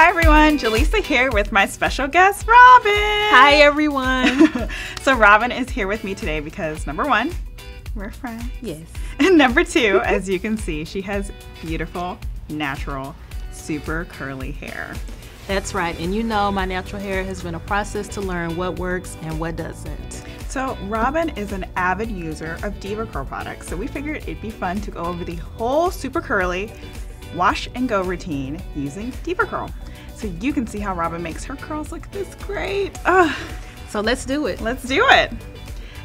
Hi everyone, Jaleesa here with my special guest, Robin. Hi everyone. so Robin is here with me today because number one, we're friends. Yes. And number two, as you can see, she has beautiful, natural, super curly hair. That's right. And you know, my natural hair has been a process to learn what works and what doesn't. So, Robin is an avid user of DevaCurl products, so we figured it'd be fun to go over the whole super curly wash and go routine using DevaCurl. So you can see how Robin makes her curls look this great. Ugh. So let's do it. Let's do it.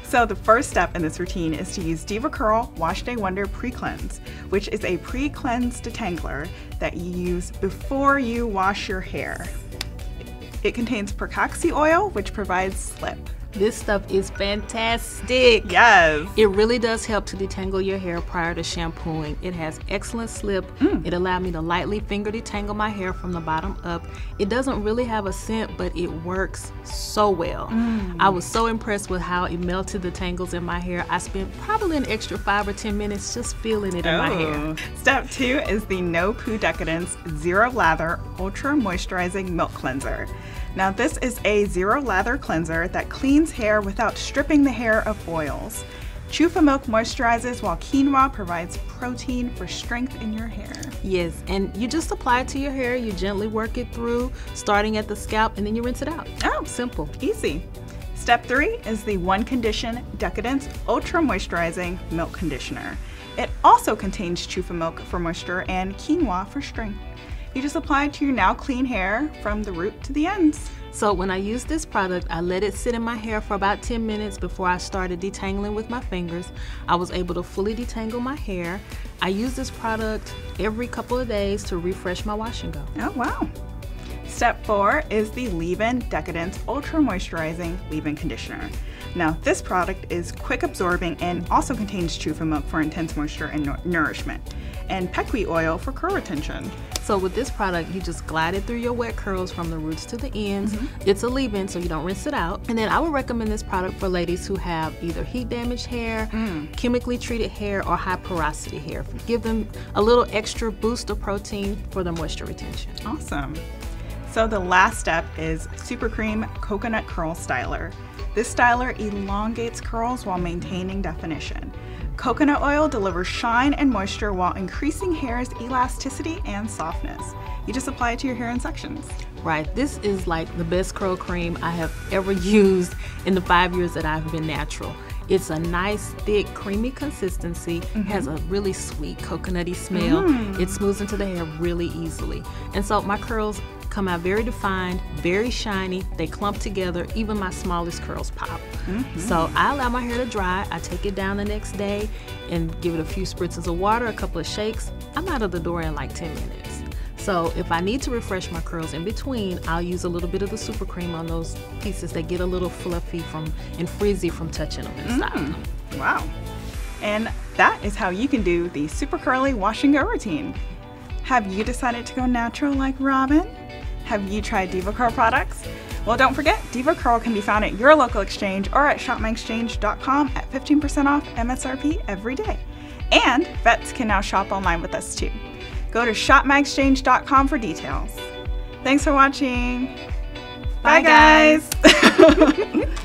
So the first step in this routine is to use DevaCurl Wash Day Wonder Pre-Cleanse, which is a pre-cleanse detangler that you use before you wash your hair. It contains pracaxi oil, which provides slip. This stuff is fantastic. Yes. It really does help to detangle your hair prior to shampooing. It has excellent slip. Mm. It allowed me to lightly finger detangle my hair from the bottom up. It doesn't really have a scent, but it works so well. Mm. I was so impressed with how it melted the tangles in my hair. I spent probably an extra five or 10 minutes just feeling it in oh. my hair. Oh. Step two is the No Poo Decadence Zero Lather Ultra Moisturizing Milk Cleanser. Now this is a zero lather cleanser that cleans hair without stripping the hair of oils. Chufa milk moisturizes while quinoa provides protein for strength in your hair. Yes, and you just apply it to your hair, you gently work it through, starting at the scalp, and then you rinse it out. Oh, simple. Easy. Step three is the One Condition Decadence Ultra Moisturizing Milk Conditioner. It also contains chufa milk for moisture and quinoa for strength. You just apply it to your now clean hair from the root to the ends. So when I used this product, I let it sit in my hair for about 10 minutes before I started detangling with my fingers. I was able to fully detangle my hair. I use this product every couple of days to refresh my wash and go. Oh, wow. Step four is the Leave-In Decadence Ultra Moisturizing Leave-In Conditioner. Now, this product is quick absorbing and also contains chufa milk for intense moisture and nourishment, and pequi oil for curl retention. So with this product, you just glide it through your wet curls from the roots to the ends. Mm -hmm. It's a leave-in, so you don't rinse it out. And then I would recommend this product for ladies who have either heat damaged hair, mm. chemically treated hair, or high porosity hair. Give them a little extra boost of protein for their moisture retention. Awesome. So the last step is Super Cream Coconut Curl Styler. This styler elongates curls while maintaining definition. Coconut oil delivers shine and moisture while increasing hair's elasticity and softness. You just apply it to your hair in sections. Right, this is like the best curl cream I have ever used in the five years that I've been natural. It's a nice, thick, creamy consistency. Mm-hmm. Has a really sweet coconutty smell. Mm. It smooths into the hair really easily. And so my curls come out very defined, very shiny. They clump together. Even my smallest curls pop. Mm-hmm. So I allow my hair to dry. I take it down the next day and give it a few spritzes of water, a couple of shakes. I'm out of the door in like 10 minutes. So if I need to refresh my curls in between, I'll use a little bit of the super cream on those pieces that get a little fluffy from and frizzy from touching them and mm. Wow. And that is how you can do the super curly wash and go routine. Have you decided to go natural like Robin? Have you tried DevaCurl products? Well, don't forget, DevaCurl can be found at your local exchange or at shopmyexchange.com at 15% off MSRP every day. And vets can now shop online with us too. Go to shopmyexchange.com for details. Thanks for watching. Bye, Bye guys.